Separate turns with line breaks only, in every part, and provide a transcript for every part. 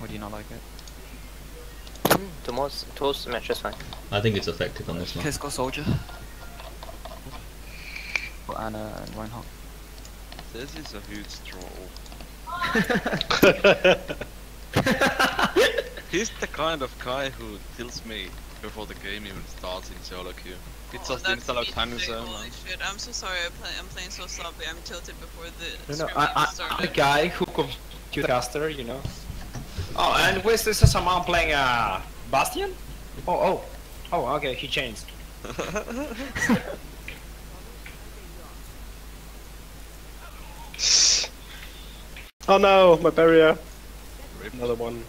Or do you not like it?
Mm, towards, towards the match, that's fine.
I think it's effective on this one.
Let's go soldier. Or Ana and Reinhardt.
This is a huge troll. He's the kind of guy who kills me before the game even starts in solo queue. He
Oh,
just
that's
install a
me
panic
today,
zone.
Holy shit, I'm so sorry I play, I'm playing so sloppy, I'm tilted before the
No, no, I, I, I'm
started.
the guy who comes computer caster, you know. Oh, and where's this is someone playing uh, Bastion? Oh, oh, oh, okay, he changed.
Oh no, my barrier.
Rip.
Another one.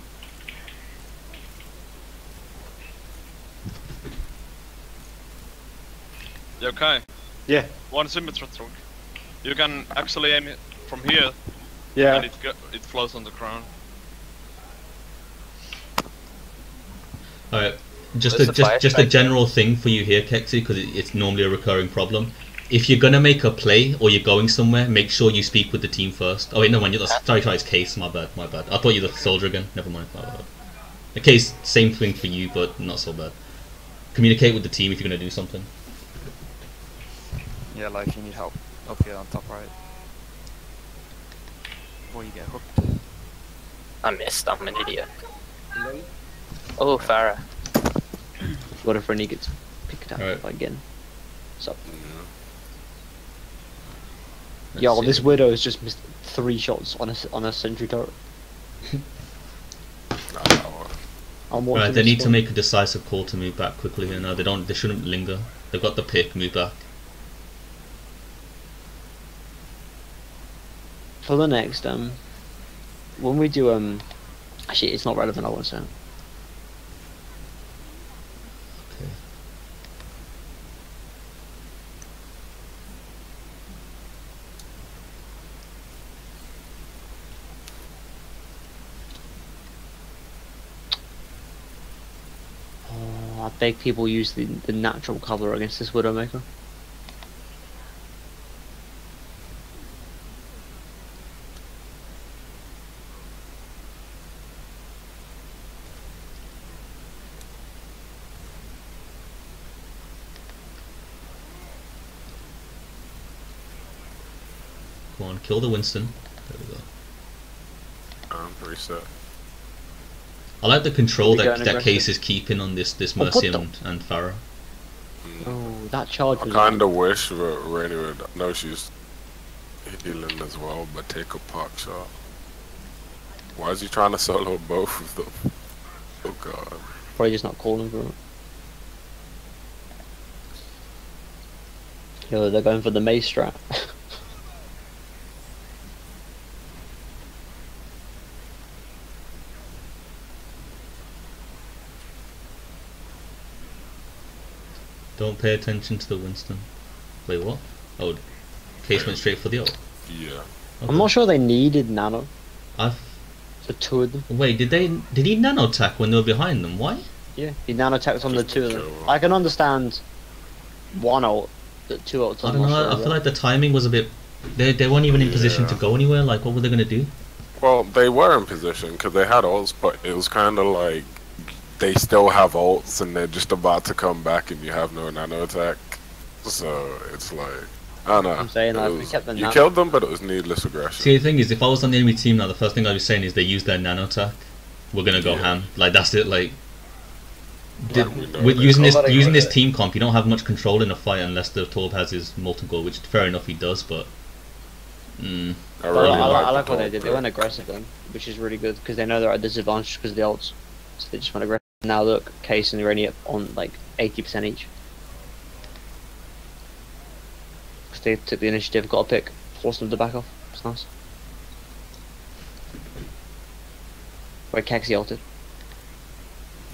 Yeah, okay.
Yeah,
One symmetry truck. You can actually aim it from here
yeah.
and it go it flows on the ground.
Alright, just
Where's
a
the
just
fire
just a general thing for you here, Kexi, because it, it's normally a recurring problem. If you're gonna make a play or you're going somewhere, make sure you speak with the team first. Oh wait, no, man, you're the sorry, sorry, it's Case. My bad, my bad. I thought you were the soldier again. Never mind, my bad. The Case, same thing for you, but not so bad. Communicate with the team if you're gonna do something.
Yeah, like if you need help up here on top right. Before you get hooked.
I missed, I'm an idiot. Oh, Pharah.
What if Rennie gets picked up
Alright.
again? So,
Let's
yo,
see.
this widow has just missed three shots on a s- on a sentry turret.
Right, they
this
need to make a decisive call to move back quickly here. No, they don't. They shouldn't linger. They've got the pick. Move back.
for the next um when we do um actually it's not relevant I won't say. Beg people use the, the natural colour against this Widowmaker.
Come on, kill the Winston. There we go.
I'm pretty set.
I like the control that that? Case is keeping on this this
Oh,
Mercy
the-
and, and Pharah.
Oh, that charge
I kinda wish that Rainy would know she's healing as well, but take a pot shot. Why is he trying to solo both of them? Oh god.
probably just not calling for it. Yo, they're going for the maze strat.
Don't pay attention to the Winston. Wait, what? Oh, Case went straight for the ult.
Yeah.
I'm not sure they needed nano.
I've
The two of them.
wait. Did they? Did he nano attack when they were behind them? Why?
Yeah, he nano attacks on the two of them.
kill.
I can understand one ult, the two ults.
I
I'm
don't know.
sure
I feel
about.
like the timing was a bit. They they weren't even in position to go anywhere. Like, what were they gonna do?
Well, they were in position because they had ults, but it was kind of like they still have ults and they're just about to come back and you have no nano attack. So it's like I don't know.
I'm saying,
It
like, we
was-
kept the
you
nano-
killed them, but it was needless aggression.
See, the thing is, if I was on the enemy team now, the first thing I'd be saying is they use their nano attack. We're gonna go
Yeah.
ham. Like that's it. Like.
Like,
Did,
we know
with using this using
would-
this team comp, you don't have much control in a fight unless the Torb has his molten core, which fair enough he does, but mm,
I
I,
really
I, I,
like,
I like what they
whole
did. They went aggressive then, which is really good because they know they're at disadvantage because of the ults. So they just went aggressive. Now look, Case and Rennie on like 80% each. Because they took the initiative, got a pick, forced them to back off. It's nice. Where Kexi altered.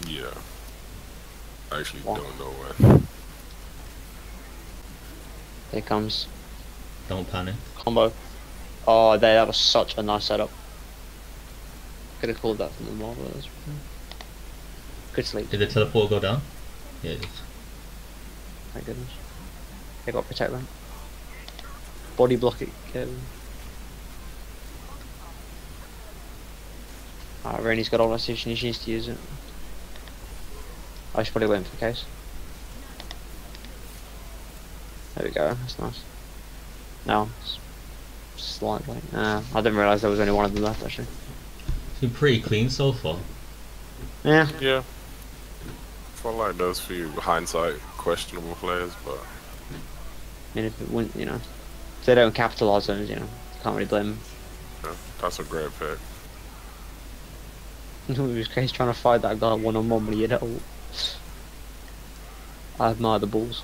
Yeah. I actually
Wow.
don't know when.
There comes
don't panic.
combo. Oh, they, that was such a nice setup. Could have called that from the model. That's Good sleep.
Did the teleport go down? Yeah, it did.
Thank goodness. They got protect ramp. Body block it, Kevin. Alright, Rainey's got all that station, she needs to use it. I should probably wait for the case. There we go, that's nice. No, slightly. Uh, I didn't realise there was only one of them left actually.
It's been pretty clean so far.
Yeah,
Yeah. Feel like those few hindsight questionable players, but
I mean, if it wouldn't, you know, if they don't capitalise on it, you know, can't really blame
yeah, that's a great pick.
him. it was case trying to fight that guy one on one when he had it all. I admire the balls.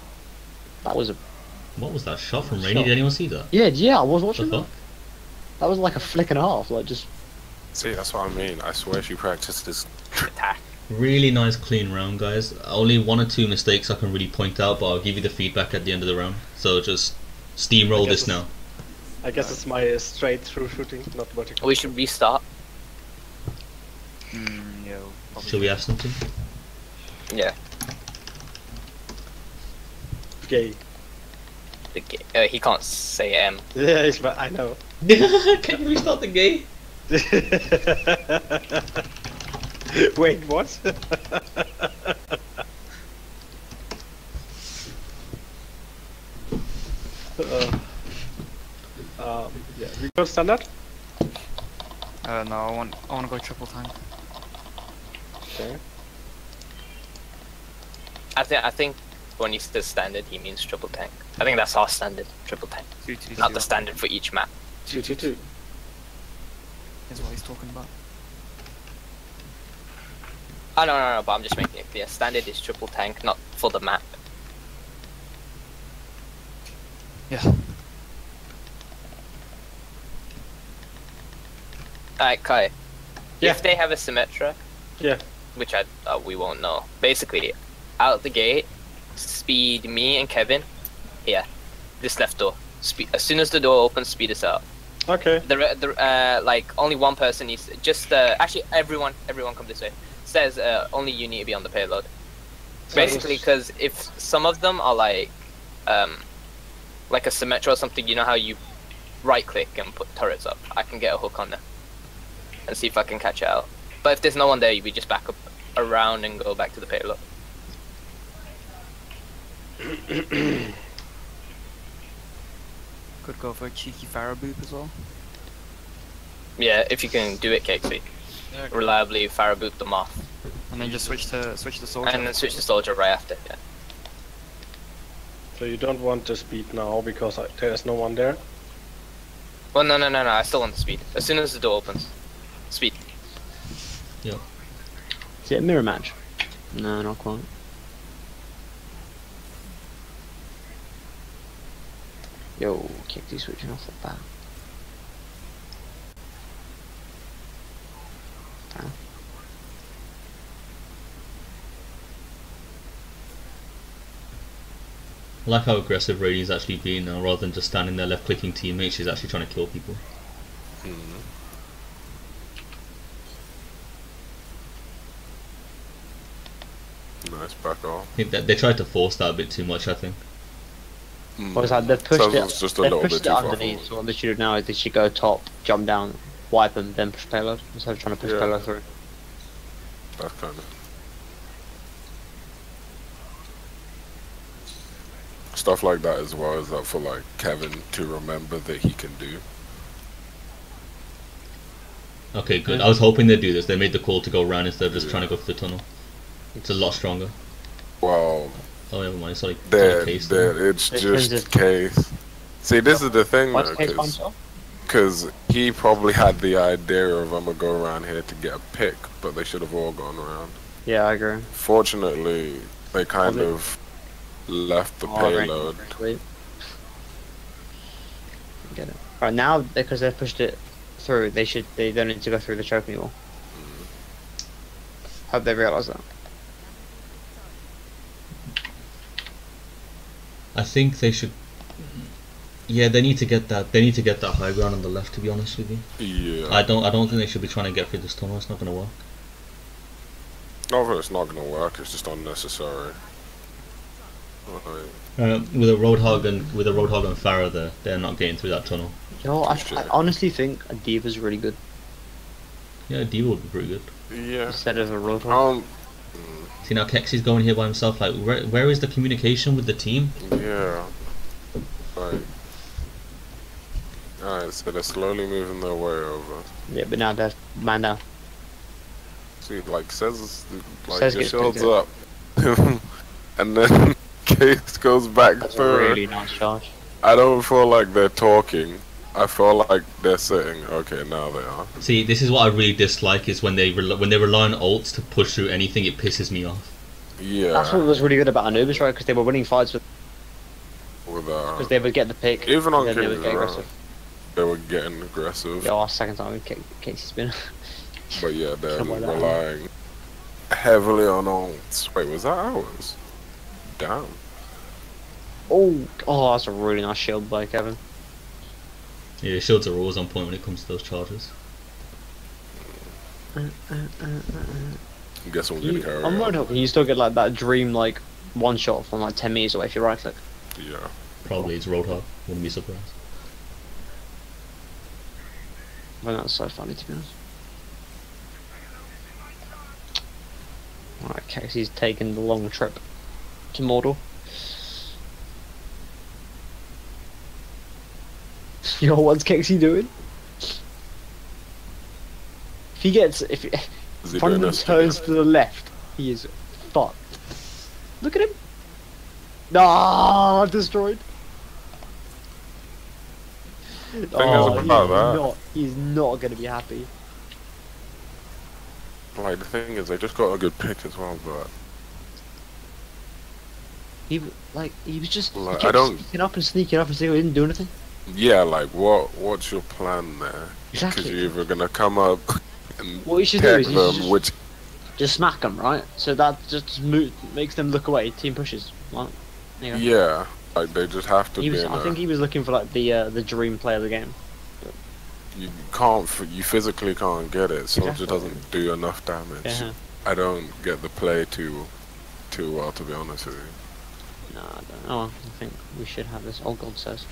That was a
What was that shot from Rainy?
Shot.
Did anyone see that?
yeah, yeah. I was
The
watching that.
fuck?
That was like a flick and a half, like just
See, that's what I mean. I swear she practiced this.
Attack.
Really nice clean round, guys. Only one or two mistakes I can really point out, but I'll give you the feedback at the end of the round. So just steamroll
I
this now.
I guess it's my uh, straight through shooting, not vertical.
We should restart.
Mm, yeah. Probably.
Shall we ask them to?
Yeah.
Gay.
The ga- uh, he can't say M.
Yeah, it's, but I know.
Can you restart the game?
Wait, what? uh, um, yeah, we go standard.
Uh, no, I want I want to go triple tank.
Okay.
I think I think when he says standard, he means triple tank. I think that's our standard, triple tank,
Two two
not
two.
the standard for each map.
Two two two.
Is what he's talking about.
Oh no no no, but I'm just making it clear. Standard is triple tank, not for the map.
Yeah.
Alright, Kai.
Yeah.
If they have a Symmetra,
Yeah.
which I uh, we won't know. Basically, out the gate, speed me and Kevin. Here, this left door. Speed as soon as the door opens, speed us out.
Okay.
The the uh like only one person needs just uh actually everyone everyone come this way. Says uh, only you need to be on the payload. Basically, because if some of them are like um like a Symmetra or something, you know how you right click and put turrets up. I can get a hook on there and see if I can catch it out. But if there's no one there, we just back up around and go back to the payload.
Could go for a cheeky Pharah boop as well.
Yeah, if you can do it, Kexi.
Yeah,
Reliably Pharah boop them off.
And then just switch to switch to soldier.
And then switch to soldier right after, yeah.
So you don't want the speed now because I, there's no one there.
Well, no, no, no, no, I still want the speed. As soon as the door opens. Speed. Yeah.
is it a mirror match? No, not quite. Yo, kick these switching off like that.
I like how aggressive Rainey's actually being now, rather than just standing there left clicking teammates, she's actually trying to kill people.
Mhm. Nice back off.
I they tried to force that a bit too much, I think.
Mm.
What was that? They've pushed
Sounds
it.
just a
they've pushed
bit
it underneath.
forward.
So what they should do now is they should go top, jump down, wipe them, then push payload instead of trying to push
Yeah.
payload through.
That's kind of stuff like that as well is up for like Kevin to remember that he can do.
Okay, good. I was hoping they'd do this. They made the call to go round instead of just trying to go through the tunnel. It's a lot stronger.
Well,
Oh, never mind. It's like, it's like a case. though.
that it's just
it-
case. See, this is the thing
What's
though,
case by
because he probably had the idea of I'm gonna go around here to get a pick, but they should have all gone around.
Yeah, I agree.
Fortunately, they kind
they-
of left the payload.
Sweet. Get it. Right now, because they've pushed it through, they should they don't need to go through the choke anymore. Mm. Hope they realise that.
I think they should. Yeah, they need to get that. They need to get that high ground on the left. To be honest with you,
Yeah.
I don't. I don't think they should be trying to get through this tunnel. It's not going to work.
No, but it's not gonna work. It's just unnecessary. Like,
Uh, with a roadhog and with a roadhog and Pharah there, they're not getting through that tunnel.
You know, I, I honestly think a D.Va's really good.
Yeah, a Diva would be pretty good.
Yeah.
Instead of a rotor.
Um.
See now Kexi's going here by himself. Like, where, where is the communication with the team?
Yeah. Like. Alright, so they're slowly moving their way over.
Yeah, but now they're man down.
See, like says, like
Says
your
gets
shield's
bigger.
up, and then Case goes back
That's
through.
really nice charge.
I don't feel like they're talking. I feel like they're sitting. Okay, now they are.
See, this is what I really dislike is when they rel- when they rely on ults to push through anything. It pisses me off.
Yeah.
That's what was really good about Anubis, right? Because they were winning fights with
with uh,
because they would get the pick.
even on
and then they would get
right?
Aggressive.
they were getting aggressive.
Yeah, our second time with Ca- Casey's been.
But yeah, they're
Something like
relying heavily on ults. Wait, was that ours? Damn.
oh, oh, that's a really nice shield by Kevin.
Yeah, shields are always on point when it comes to those charges.
Uh, uh, uh, I guess we're gonna
You,
carry
on
on.
Roadhog, you still get like that dream like one shot from like ten meters away if you right click.
Yeah.
Probably it's Roadhog. Wouldn't be surprised.
Well, that's so funny to be honest. Alright, Casey's taking the long trip to Mordor. Yo, what's Casey doing? If he gets, if he, One of them turns to the left. He is fucked. Look at him. Ah, destroyed.
Is
Oh,
about
he's
that.
not. He's not gonna be happy.
Like the thing is, they just got a good pick as well, but
He like he was just he
Like, I don't-
sneaking up and sneaking up and sneaking. He didn't do anything.
yeah, like what? What's your plan there? Because
Exactly.
you're either gonna come up and
What you should do is you
them,
should just,
which
just smack them, right? So that just mo- makes them look away. Team pushes. Right? There
yeah, like they just have to
He was. I
a-
think he was looking for like the uh, the dream play of the game.
you can't, you physically can't get it. Soldier
Exactly.
doesn't do enough damage.
Yeah.
I don't get the play too, too well, to be honest with you.
No, I don't know. I think we should have this. Oh God says.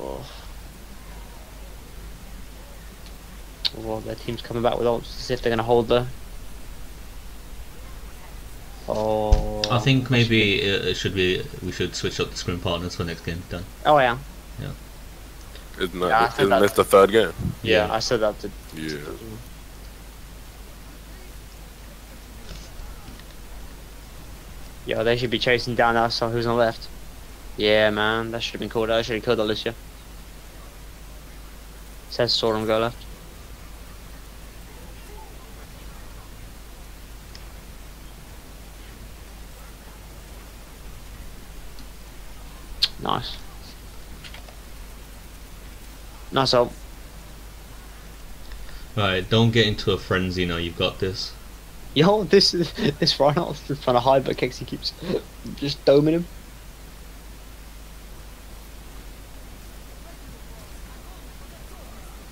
Oh. Well, their team's coming back with ults to see if they're going to hold the. Oh.
I think maybe it, it should be we should switch up the scrim partners for next game. Done.
Oh yeah.
Isn't
Yeah, I
that,
said
isn't
that.
this the third game?
Yeah, I said that to.
Yeah.
Yo, they should be chasing down us. So who's on the left? Yeah, man, that should have been called. I should have killed Alicia. Says Sauron go left. Nice. Nice help.
Right, don't get into a frenzy now. You've got this.
Yo, this is. this Reinhardt is trying to hide, but Kexi keeps just doming him.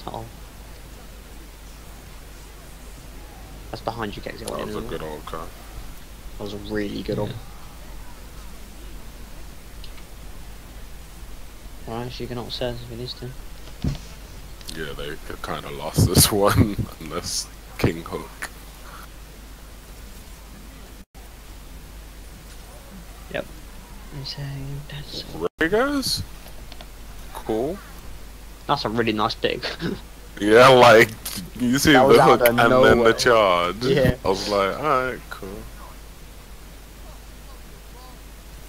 Oh. That's behind you, Kexi.
That was a
to
good old car.
That was a really good one. Alright, she can upset if it needs to.
Yeah, they kind of lost this one unless King Hook. Yep.
I'm saying that's
guys? Cool.
that's a really nice pick.
Yeah, like you see the hook and then the charge.
Yeah.
I was like, alright, cool.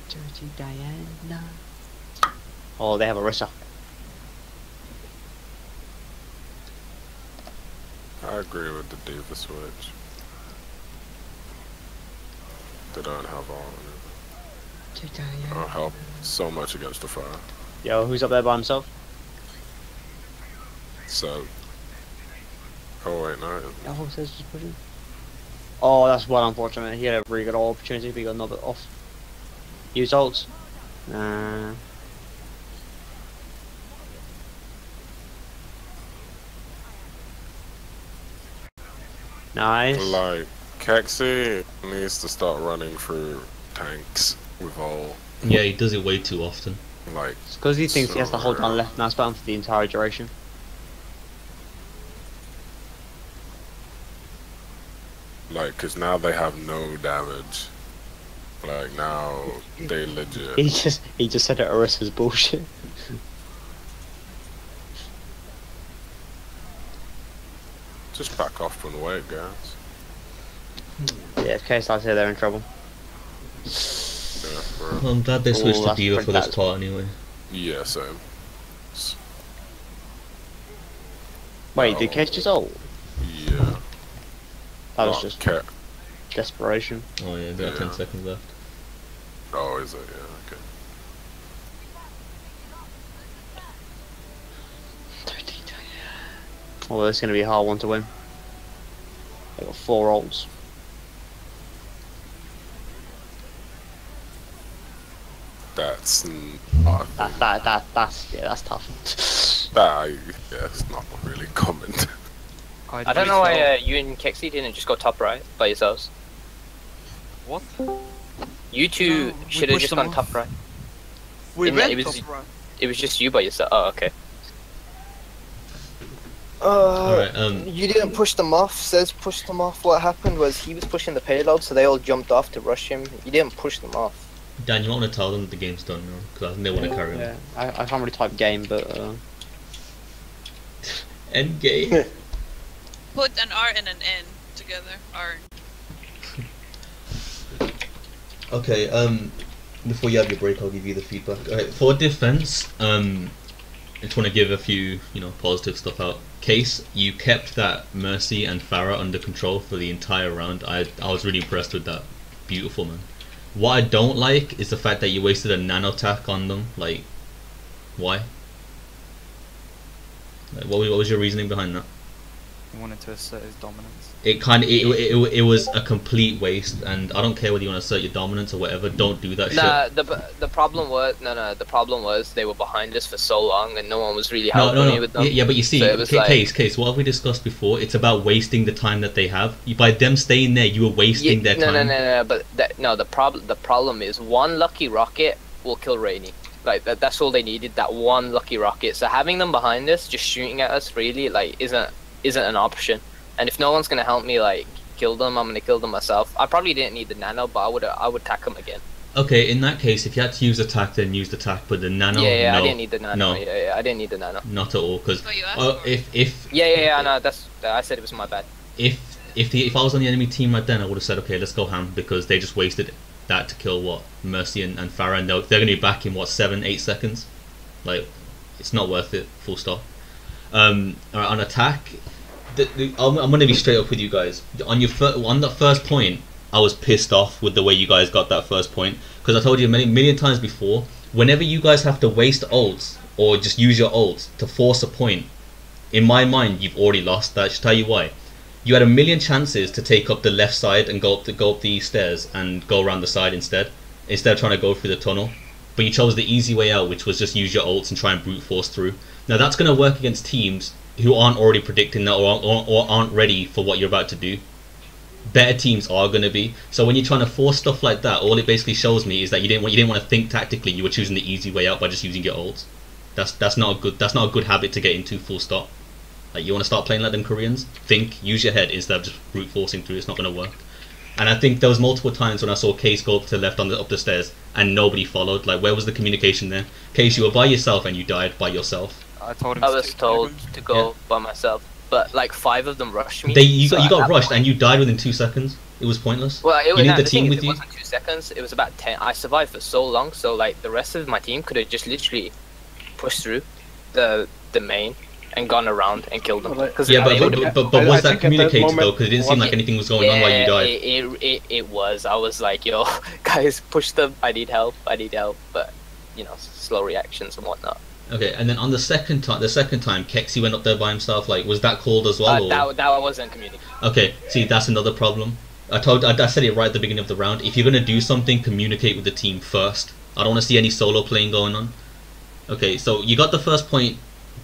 Dirty Diana. Oh, they have a Orisa.
I agree with the D.Va switch. They don't have all. of It'll help so much against the fire.
Yo, who's up there by himself?
So. Oh wait, no.
Oh, it says just pushing. Oh, that's well unfortunate. He had a really good opportunity, but he got another off. Use ults. Nah. Nice.
Like Kexi needs to start running through tanks with all
Yeah, he does it way too often.
like
It's because he thinks he has to hold down left mouse button for the entire duration.
like because now they have no damage. Like now they legit.
He just he just said that Orisa's bullshit.
Just back off and wait, guys.
Yeah, if K starts here, they're in trouble.
Yeah.
Well, I'm glad they
Oh,
switched to
that's
D.Va for this
bad.
part anyway.
Yeah, same.
Wait,
No.
did K just ult?
Yeah.
That was
Not
just
Ke-
desperation.
Oh yeah, they got 10 seconds left.
Oh, is it? Yeah. Okay.
Well, it's gonna be a hard one to win. They got four ults.
That's not.
That that that that's yeah, that's tough.
That yeah, it's not really common.
I don't know why uh, you and Kexi didn't just go top right by yourselves.
What?
You two
No,
should have just gone
off.
top right.
We went top right.
It was just you by yourself. Oh, okay.
Uh,
Alright, um,
you didn't push them off. Says push them off. What happened was he was pushing the payload, so they all jumped off to rush him. You didn't push them off.
Dan, you want to tell them that the game's done now? Because I think they want to carry on.
Yeah, I, I can't really type game, but uh,
End game.
Put an R and an N together. R.
Okay, um, before you have your break, I'll give you the feedback. Alright, for defense, um, I just want to give a few, you know, positive stuff out. Case, you kept that Mercy and Pharah under control for the entire round. I, I was really impressed with that. Beautiful, man. What I don't like is the fact that you wasted a nano attack on them. Like, why? Like, what, what was your reasoning behind that?
He wanted to assert his dominance.
it kind of it, it, it, it was a complete waste and i don't care whether you want to assert your dominance or whatever don't do that
Nah, the the problem was no, no. The problem was they were behind us for so long, and no one was really
shit no
helping
no no
with them.
yeah, yeah but you see
So it was
ca-
like-
case case what have we discussed before it's about wasting the time that they have by them staying there you were wasting
Yeah,
their
no,
time
no, no, no. But that, no, the problem the problem is one lucky rocket will kill Rainy. Like that, that's all they needed. That one lucky rocket. So having them behind us, just shooting at us, really like isn't isn't an option. And if no one's gonna help me like kill them, I'm gonna kill them myself. I probably didn't need the nano, but I would I would attack them again.
okay in that case if you had to use attack then use attack but the nano
yeah, yeah,
no
I didn't need the nano.
no.
Yeah, yeah, I didn't need the nano.
not at all because
But
uh, if if
Yeah, yeah, yeah. No, that's I said it was my bad.
if if the if I was on the enemy team right then, I would have said, okay, let's go ham because they just wasted that to kill what Mercy and, and Pharah, and they're, they're going to be back in what seven, eight seconds. Like, it's not worth it. Full stop. Um, on attack, the, the, I'm, I'm going to be straight up with you guys. On your fir- on that first point, I was pissed off with the way you guys got that first point because I told you many million times before. Whenever you guys have to waste ults or just use your ults to force a point, in my mind, you've already lost. That I should tell you why. You had a million chances to take up the left side and go up the go up the stairs and go around the side instead, instead of trying to go through the tunnel. But you chose the easy way out, which was just use your ults and try and brute force through. Now that's going to work against teams who aren't already predicting that or, or, or aren't ready for what you're about to do. Better teams are going to be. So when you're trying to force stuff like that, all it basically shows me is that you didn't want you didn't want to think tactically. You were choosing the easy way out by just using your ults. That's that's not a good that's not a good habit to get into. Full stop. Like you want to start playing like them Koreans, think, use your head instead of just brute forcing through. It's not going to work. And I think there was multiple times when I saw Case go up to the left on the up the stairs and nobody followed. Like where was the communication there? Case, you were by yourself and you died by yourself.
I told him.
I was
take
told
diagrams.
to go by myself, but like five of them rushed me.
They you
so
got you got
that
rushed
point-
and you died within two seconds. It was pointless.
Well, it
You
was
need
nah,
the
the thing
team
is,
with
it
you?
wasn't two seconds. It was about ten. I survived for so long, so like the rest of my team could have just literally pushed through the the main and gone around and killed them. 'Cause
Yeah, but but, but, but, but was
I
that
think at that
communicated though? Because it didn't seem like anything was going on while you died.
It, it, it, it was. I was like, yo, guys, push them. I need help. I need help. But you know, slow reactions and whatnot.
Okay, and then on the second time, the second time, Kexi went up there by himself. Like, was that called as well?
Uh,
or?
that that wasn't communicated.
Okay, see, that's another problem. I told, I, I said it right at the beginning of the round. If you're gonna do something, communicate with the team first. I don't want to see any solo playing going on. Okay, so you got the first point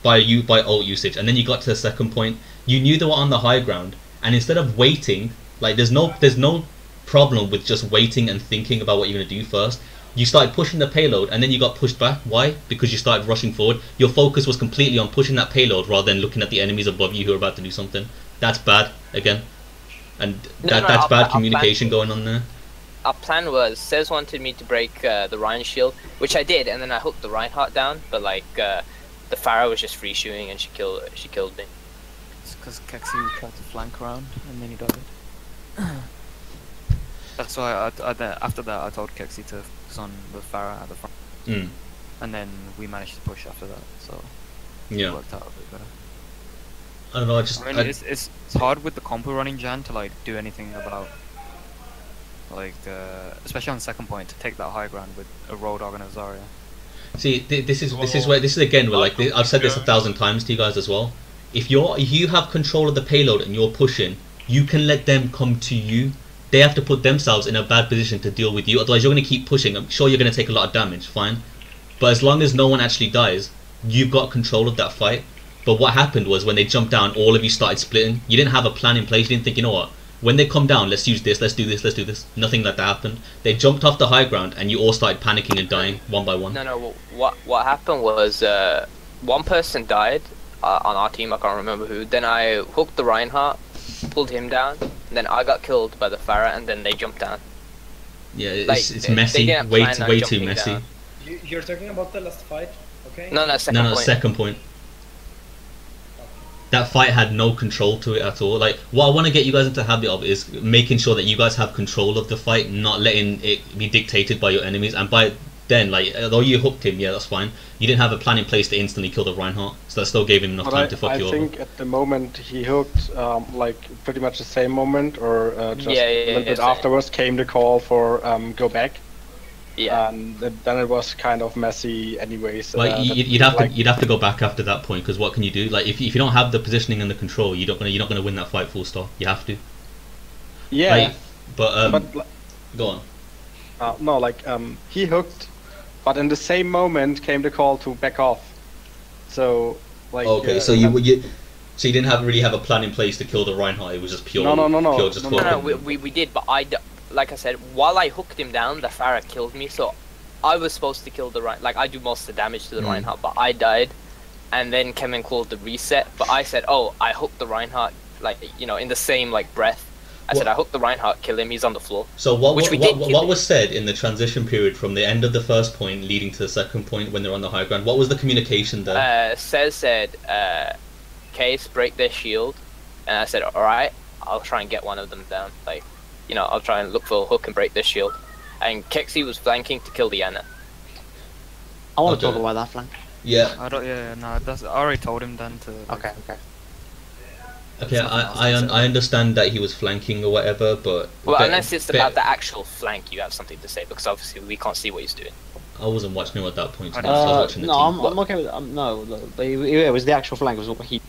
by you by ult usage, and then you got to the second point. You knew they were on the high ground, and instead of waiting Like there's no there's no problem with just waiting and thinking about what you're gonna do first. You started pushing the payload and then you got pushed back. Why? Because you started rushing forward. Your focus was completely on pushing that payload rather than looking at the enemies above you who are about to do something. That's bad again. And
No,
that
no,
that's
I'll-
bad
I'll
communication going on there.
Our plan was Says wanted me to break uh, the Rein shield, which I did, and then I hooked the Reinhardt down. But like uh, the Pharah was just free shooting, and she killed she killed me.
It's because Kexi tried to flank around and then he died. That's why I, I, after that I told Kexi to focus on the Pharah at the front,
Mm.
and then we managed to push after that, so it
Yeah.
worked out a bit better.
I don't know. I just
I mean,
I-
it's, it's it's hard with the compo running Jan to like do anything about like uh, especially on second point to take that high ground with a Roadhog and a Zarya.
See, th- this is this is where this is again where like I've said this a thousand times to you guys as well. If you're if you have control of the payload and you're pushing, you can let them come to you. They have to put themselves in a bad position to deal with you. Otherwise, you're going to keep pushing. I'm sure you're going to take a lot of damage. Fine, but as long as no one actually dies, you've got control of that fight. But what happened was when they jumped down, all of you started splitting. You didn't have a plan in place. You didn't think, you know what? When they come down, let's use this, let's do this, let's do this. Nothing like that happened. They jumped off the high ground, and you all started panicking and dying one by one.
No, no. What what happened was uh, one person died uh, on our team. I can't remember who. Then I hooked the Reinhardt, pulled him down. And then I got killed by the Pharah, and then they jumped down.
Yeah, it's,
Like,
it's
they- they
messy.
didn't
way
plan
way too messy.
down.
You, you're talking about the last fight, okay?
No, no. Second
no, no,
point.
second point. That fight had no control to it at all. Like, what I want to get you guys into the habit of is making sure that you guys have control of the fight, not letting it be dictated by your enemies. And by then, like, although you hooked him, yeah, that's fine. You didn't have a plan in place to instantly kill the Reinhardt, so that still gave him enough
But
time
I,
to fuck
I
you over.
I think at the moment he hooked, um, like pretty much the same moment, or uh, just
Yeah, yeah,
a little
yeah,
bit
same.
afterwards, came the call for um, go back,
Yeah.
and then it was kind of messy, anyways.
over. Like,
uh,
you,
that-
you'd have
like,
to you'd have to go back after that point because what can you do? Like, if, if you don't have the positioning and the control, you don't gonna you're not gonna win that fight. Full stop. You have to.
yeah,
Like, but um,
but
go on.
uh, no, like um, he hooked, but in the same moment came the call to back off. So like.
Okay,
uh,
so you you so you didn't have really have a plan in place to kill the Reinhardt. It was just pure.
No, no, no, no,
Pure just
no,
No,
hooking.
no, we, we, we did, but I like I said, while I hooked him down, the Pharah killed me, so I was supposed to kill the Reinhardt. Like, I do most of the damage to the
Mm.
Reinhardt, but I died, and then Kevin called the reset, but I said, oh, I hooked the Reinhardt, like, you know, in the same, like, breath. I said, I hooked the Reinhardt, kill him, he's on the floor.
So what
Which
what,
we did
what,
kill.
was said in the transition period from the end of the first point leading to the second point when they're on the high ground? What was the communication there?
Uh, Says said, uh, Case, break their shield, and I said, alright, I'll try and get one of them down. Like, you know, I'll try and look for a hook and break their shield. And Kexi was flanking to kill the Ana.
I want
Okay.
to talk about that flank.
yeah.
I don't. Yeah, no. That's. I already told him then to.
Okay, okay.
Okay, I I, un- I understand that he was flanking or whatever, but
Well,
Be-
unless it's
Be-
about the actual flank, you have something to say because obviously we can't see what he's doing.
I wasn't watching him at that point.
I
I was
Uh,
watching the
no,
team.
I'm, I'm okay with um, no. But it, it was the actual flank was what he.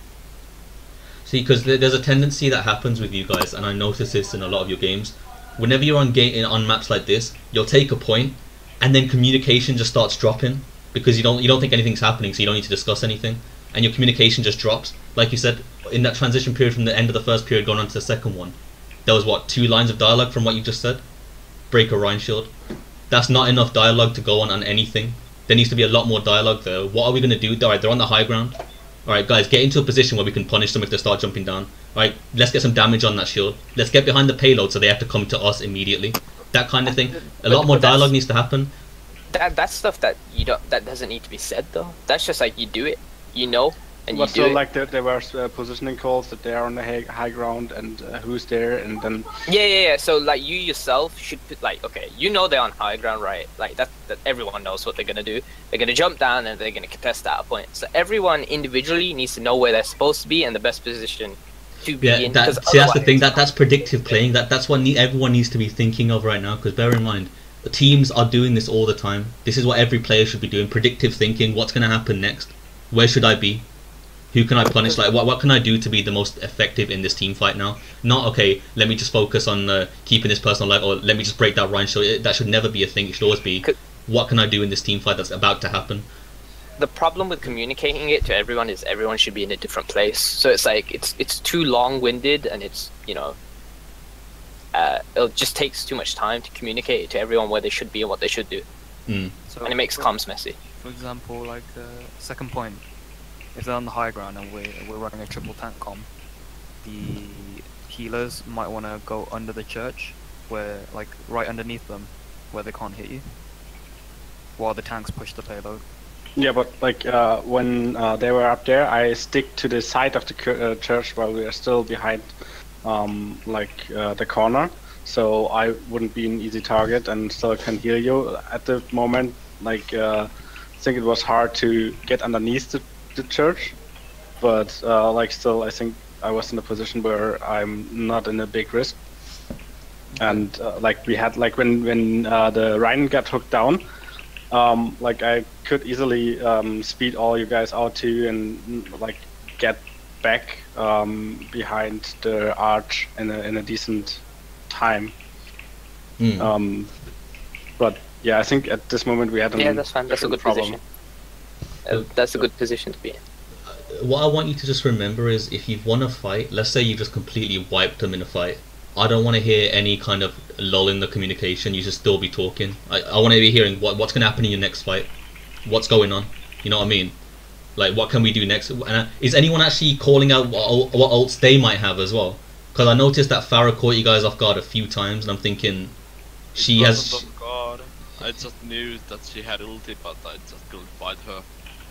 See, because there's a tendency that happens with you guys, and I notice this in a lot of your games. Whenever you're on game on maps like this, you'll take a point, and then communication just starts dropping because you don't you don't think anything's happening, so you don't need to discuss anything, and your communication just drops. Like you said, in that transition period from the end of the first period going on to the second one, there was what two lines of dialogue from what you just said. Break a shield. That's not enough dialogue to go on on anything. There needs to be a lot more dialogue there. What are we gonna do? Alright, they're on the high ground. Alright, guys, get into a position where we can punish them if they start jumping down. Alright, let's get some damage on that shield. Let's get behind the payload so they have to come to us immediately. That kind of thing. A lot more dialogue needs to happen.
That that's stuff that you don't that doesn't need to be said though. That's just like you do it, you know, and you
But
do
still, like there, there were uh, positioning calls that they are on the high, high ground and uh, who's there, and then
Yeah, yeah, yeah. So like you yourself should put like okay, you know they're on high ground, right? Like that that everyone knows what they're gonna do. They're gonna jump down and they're gonna contest at a point. So everyone individually needs to know where they're supposed to be and the best position to be
Yeah,
in.
that,
'cause
see that's the thing. That that's predictive playing. That that's what ne- everyone needs to be thinking of right now. Because bear in mind, teams are doing this all the time. This is what every player should be doing. Predictive thinking. What's going to happen next? Where should I be? Who can I punish? Like, what what can I do to be the most effective in this team fight now? Not okay. Let me just focus on uh, keeping this person alive, or let me just break that Rein show. It- That should never be a thing. It should always be. What can I do in this team fight that's about to happen?
the problem with communicating it to everyone is everyone should be in a different place. So it's like it's it's too long winded and it's you know uh, it just takes too much time to communicate to everyone where they should be and what they should do,
Mm.
So
and it makes comms messy.
For example, like uh, second point, if they're on the high ground and we're we're running a triple tank com, the healers might want to go under the church, where like right underneath them, where they can't hit you, while the tanks push the payload.
Yeah, but like uh, when uh, they were up there, I stick to the side of the uh, church while we are still behind, um, like uh, the corner, so I wouldn't be an easy target and still can heal you. At the moment, like uh, I think it was hard to get underneath the, the church, but uh, like still, I think I was in a position where I'm not in a big risk. And uh, like we had like when when uh, the Rein got hooked down, um, like I could easily um, speed all you guys out too and mm, like get back um, behind the arch in a in a decent time.
Mm.
Um, but yeah, I think at this moment we had a
Yeah, that's fine. That's a good
problem.
position. Uh, that's a good position to be in.
what I want you to just remember is if you've won a fight, let's say you just completely wiped them in a fight, I don't want to hear any kind of lull in the communication. You should still be talking. I, I want to be hearing what what's going to happen in your next fight, what's going on. You know what I mean? Like what can we do next? And uh, is anyone actually calling out what, ul- what ults they might have as well? Because I noticed that Pharah caught you guys off guard a few times, and I'm thinking she
It
has.
Wasn't off guard. I just knew that she had ulti, but I just couldn't fight her.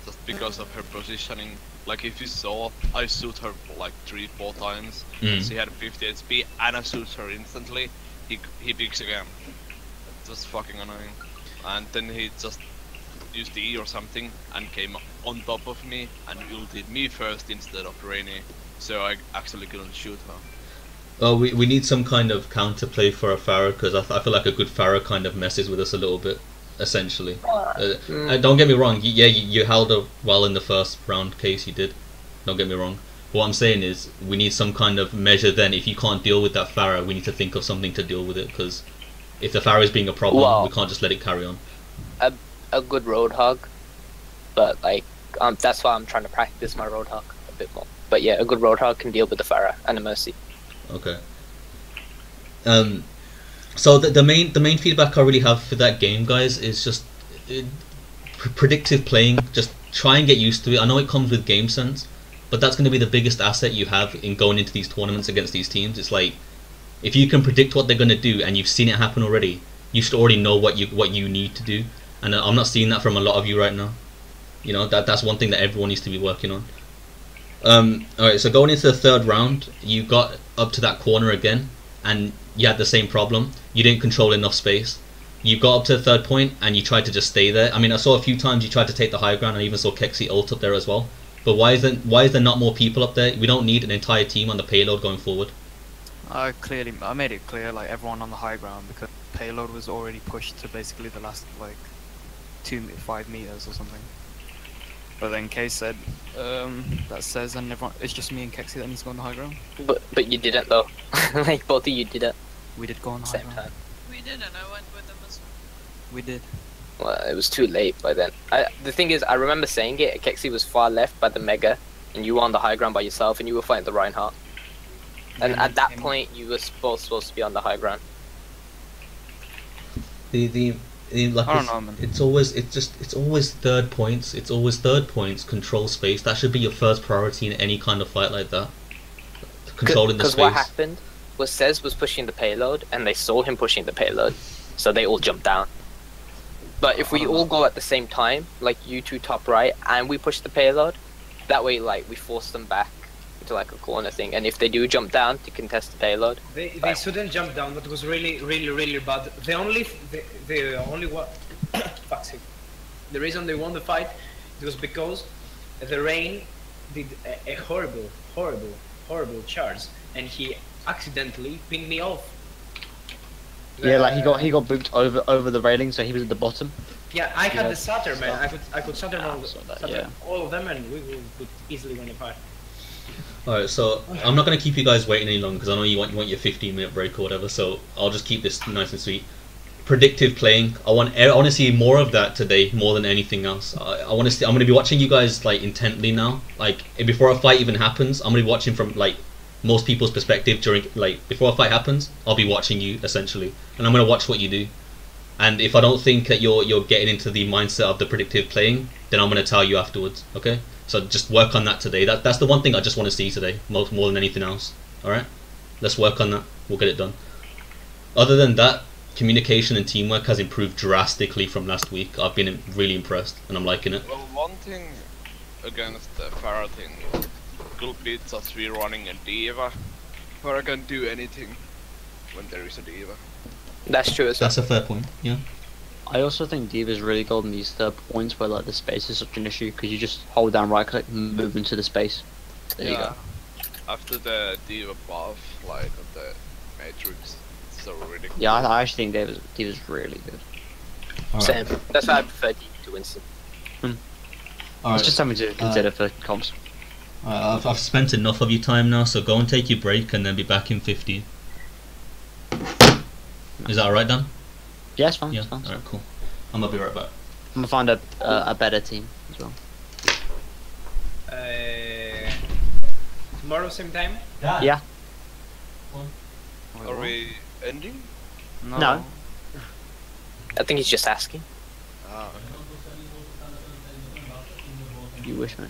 Just because of her positioning. Like if you saw, I shoot her like three, four times.
Mm.
She had 50 HP and I shoot her instantly. He he picks again. It was fucking annoying. And then he just used E or something and came on top of me and ulted me first instead of Rainy. So I actually couldn't shoot her.
Oh, we, we need some kind of counterplay for a Pharah because I, th- I feel like a good Pharah kind of messes with us a little bit, essentially. Uh, uh, don't get me wrong, y- yeah, you, you held up well in the first round case, you did. Don't get me wrong. What I'm saying is, we need some kind of measure then. If you can't deal with that Pharah, we need to think of something to deal with it because if the Pharah is being a problem,
Well-
we can't just let it carry on.
A good roadhog, but like um, that's why I'm trying to practice my roadhog a bit more. But yeah, a good roadhog can deal with the Pharah and the Mercy.
Okay. Um, so the, the main the main feedback I really have for that game, guys, is just pr- predictive playing. Just try and get used to it. I know it comes with game sense, but that's going to be the biggest asset you have in going into these tournaments against these teams. It's like if you can predict what they're going to do and you've seen it happen already, you should already know what you what you need to do. And I'm not seeing that from a lot of you right now. You know that that's one thing that everyone needs to be working on. Um, all right, so going into the third round, you got up to that corner again, and you had the same problem. You didn't control enough space. You got up to the third point, and you tried to just stay there. I mean, I saw a few times you tried to take the high ground, and I even saw Kexi ult up there as well. But why isn't why is there not more people up there? We don't need an entire team on the payload going forward.
I clearly I made it clear like everyone on the high ground because payload was already pushed to basically the last like two five meters or something. But then Kay said um, that says and everyone it's just me and Kexi that needs to go on the high ground.
But but you didn't though. like both of you did it
We did go on the
the
high
same
ground.
time.
We did, and I went with them as well.
We did.
Well, it was too late by then. I, the thing is, I remember saying it. Kexi was far left by the Mega, and you were on the high ground by yourself, and you were fighting the Reinhardt. And
Yeah,
at that
came-
point, you were both supposed to be on the high ground.
The the, the like
I don't
it's,
know, man.
it's always it's just it's always third points. It's always third points. Control space. That should be your first priority in any kind of fight like that. Controlling the space.
Because what happened was Cez was pushing the payload, and they saw him pushing the payload, so they all jumped down. But if we uh-huh. all go at the same time, like you two top right, and we push the payload, that way, like we force them back into like a corner thing. And if they do jump down to contest the payload,
They, they shouldn't jump down. That was really, really, really bad. The only, the, the only what, fuck's sake. The reason they won the fight it was because the rain did a, a horrible, horrible, horrible charge, and he accidentally pinned me off.
Yeah, like he got he got booped over over the railing, so he was at the bottom.
Yeah, I had
Yeah.
the Saturn, man. I could, I could Saturn ah, all,
saw that,
Saturn
yeah.
all of them, and we, we could easily win the fight.
Alright, so I'm not going to keep you guys waiting any longer because I know you want you want your 15 minute break or whatever. So I'll just keep this nice and sweet. Predictive playing. I want I want to see more of that today, more than anything else. I, I want to. See, I'm going to be watching you guys like intently now. Like before a fight even happens, I'm going to be watching from like most people's perspective during like before a fight happens. I'll be watching you essentially, and I'm gonna watch what you do. And if I don't think that you're you're getting into the mindset of the predictive playing, then I'm gonna tell you afterwards. Okay? So just work on that today. That that's the one thing I just want to see today, more more than anything else. All right? Let's work on that. We'll get it done. Other than that, communication and teamwork has improved drastically from last week. I've been really impressed, and I'm liking it.
Well, one thing against the Pharah thing could be just we running a D.Va. Pharah can do anything when there is a D.Va.
That's true as well.
That's a fair point. Yeah.
I also think D.Va's really good in these third points where like the space is such an issue because you just hold down right click and move into the space. There you go.
After the D.Va buff, like the Matrix, it's so ridiculous.
Yeah, I, I actually think D.Va's, D.Va's really good.
Same. That's why I prefer D.Va to Winston. Hmm.
It's just something to uh, consider for comps.
Alright, I've, I've spent enough of your time now, so go and take your break and then be back in 50. Is that alright, Dan?
Yeah, it's fine.
Yeah,
It's fine.
alright, cool. I'm gonna be right back.
I'm gonna find a a, a better team as well.
Uh, tomorrow same time.
Yeah.
Are we ending?
No.
No.
I think he's just asking.
Ah.
You wish, mate.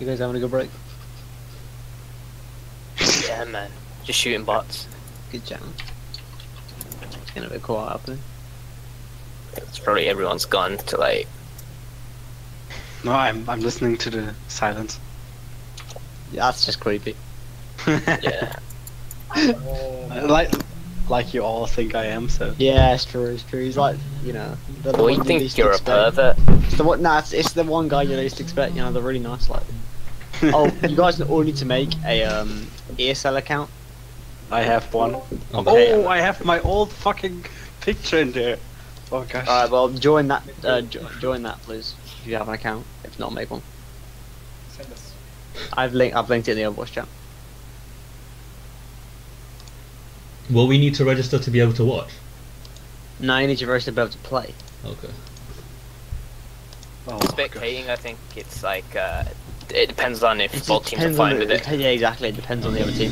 You guys having a good break?
Yeah, man. Just shooting bots.
Good job. It's getting a bit quiet up there.
It's probably everyone's gone to like.
No, I'm I'm listening to the silence.
Yeah, that's just creepy.
Yeah.
like like you all think I am. So
Yeah, it's true, it's true. He's like, you know. The, the
Well,
one
you think you're a pervert?
It's the one, nah, it's, it's the one guy you least expect, you know, they're really nice, like. oh, you guys all need to make a, um, ESL account.
I have one.
Okay.
Oh, I have my old fucking picture in there. Oh gosh.
Alright, well, join that, uh, jo- join that, please, if you have an account. If not, make one.
Send us.
I've linked, I've linked it in the Overwatch chat.
Well, we need to register to be able to watch?
No, you need to register to be able to play.
Okay.
oh,
Spectating, I think it's like. uh It depends on if
It
both teams are
depends on
fine
the-
with it.
Yeah, exactly, it depends on the other team.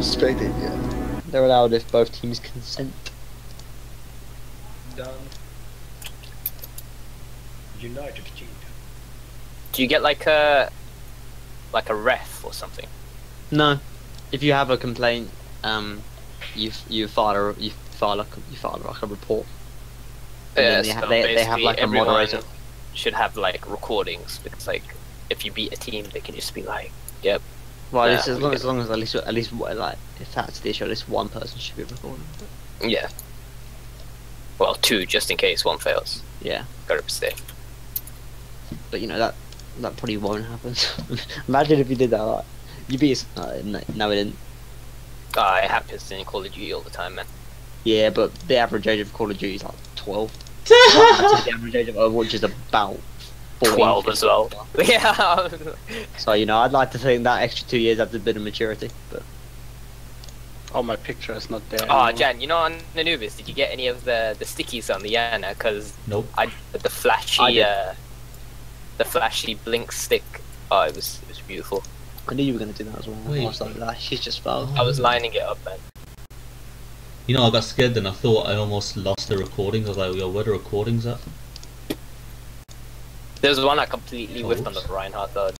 Spectate, yeah. They're allowed if both teams consent.
Done. United Kingdom.
Do you get like a. like a ref or something?
No, if you have a complaint, um, you you file a you file a you file like a report. And
Yeah,
then they, ha- they, they have like a
everyone
moderator.
Should have like recordings because like if you beat a team, they can just be like, "Yep."
Well, at
yeah,
as long as long as at least at least one- like if that's the issue, at least one person should be recording.
Yeah. Well, two just in case one fails.
Yeah,
Gotta be safe.
but you know that that probably won't happen. Imagine if you did that. Like, you beat. Uh, no, no, it didn't.
Uh, it happens in Call of Duty all the time, man.
Yeah, but the average age of Call of Duty is like twelve. the average age of Overwatch is about 14,
12 as well. Yeah.
So you know, I'd like to think that extra two years adds a bit of maturity, but
oh, my picture is not there.
Oh,
anymore.
Jan, you know on the Anubis, did you get any of the the stickies on the Yana? Because
Nope.
I the flashy
I
uh, the flashy blink stick. Oh, it was it was beautiful.
I knew you were gonna do that as well.
Wait.
I was like, she's just fell.
I was lining it up, man.
You know, I got scared then. I thought I almost lost the recordings. I was like, yo, where the recordings at?
There's one I completely whiffed on the Reinhardt though.